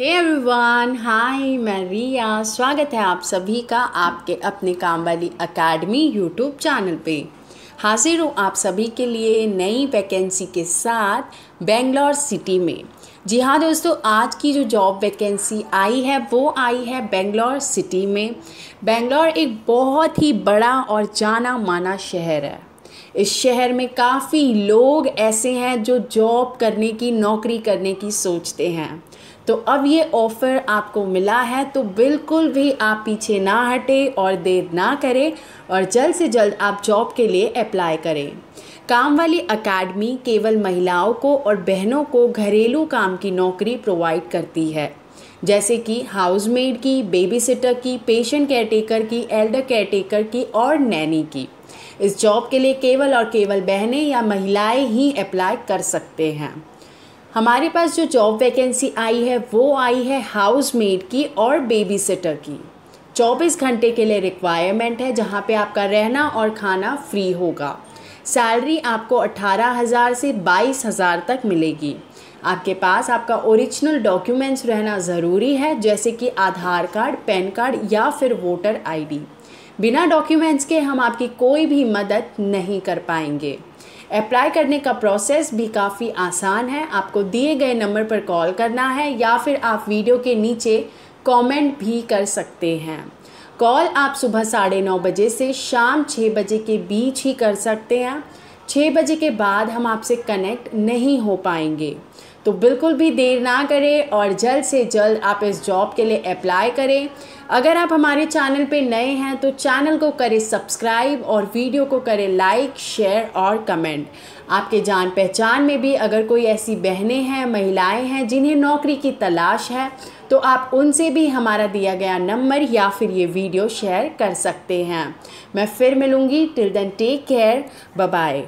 Hey everyone hi मैं रिया। स्वागत है आप सभी का आपके अपने काम वाली अकेडमी यूट्यूब चैनल पे। हाजिर हूँ आप सभी के लिए नई वैकेंसी के साथ बेंगलोर सिटी में। जी हाँ दोस्तों, आज की जो जॉब वैकेंसी आई है, वो आई है बेंगलोर सिटी में। बेंगलोर एक बहुत ही बड़ा और जाना माना शहर है। इस शहर में काफ़ी लोग ऐसे हैं जो जॉब करने की, नौकरी करने की सोचते हैं। तो अब ये ऑफ़र आपको मिला है तो बिल्कुल भी आप पीछे ना हटे और देर ना करें और जल्द से जल्द आप जॉब के लिए अप्लाई करें। काम वाली अकेडमी केवल महिलाओं को और बहनों को घरेलू काम की नौकरी प्रोवाइड करती है। जैसे कि हाउसमेड की बेबी सिटर की पेशेंट केयरटेकर की एल्डर केयरटेकर की और नैनी की। इस जॉब के लिए केवल और केवल बहनें या महिलाएँ ही अप्लाई कर सकते हैं। हमारे पास जो जॉब वैकेंसी आई है, वो आई है हाउस मेड की और बेबी सिटर की। 24 घंटे के लिए रिक्वायरमेंट है, जहाँ पे आपका रहना और खाना फ्री होगा। सैलरी आपको अठारह हज़ार से बाईस हज़ार तक मिलेगी। आपके पास आपका ओरिजिनल डॉक्यूमेंट्स रहना ज़रूरी है, जैसे कि आधार कार्ड, पैन कार्ड या फिर वोटर आईडी बिना डॉक्यूमेंट्स के हम आपकी कोई भी मदद नहीं कर पाएँगे। अप्लाई करने का प्रोसेस भी काफ़ी आसान है। आपको दिए गए नंबर पर कॉल करना है या फिर आप वीडियो के नीचे कमेंट भी कर सकते हैं। कॉल आप सुबह साढ़े नौ बजे से शाम छः बजे के बीच ही कर सकते हैं। छः बजे के बाद हम आपसे कनेक्ट नहीं हो पाएँगे। तो बिल्कुल भी देर ना करें और जल्द से जल्द आप इस जॉब के लिए अप्लाई करें। अगर आप हमारे चैनल पे नए हैं तो चैनल को करें सब्सक्राइब और वीडियो को करें लाइक शेयर और कमेंट आपके जान पहचान में भी अगर कोई ऐसी बहनें हैं, महिलाएँ हैं, जिन्हें नौकरी की तलाश है तो आप उनसे भी हमारा दिया गया नंबर या फिर ये वीडियो शेयर कर सकते हैं। मैं फिर मिलूँगी। Till then take care bye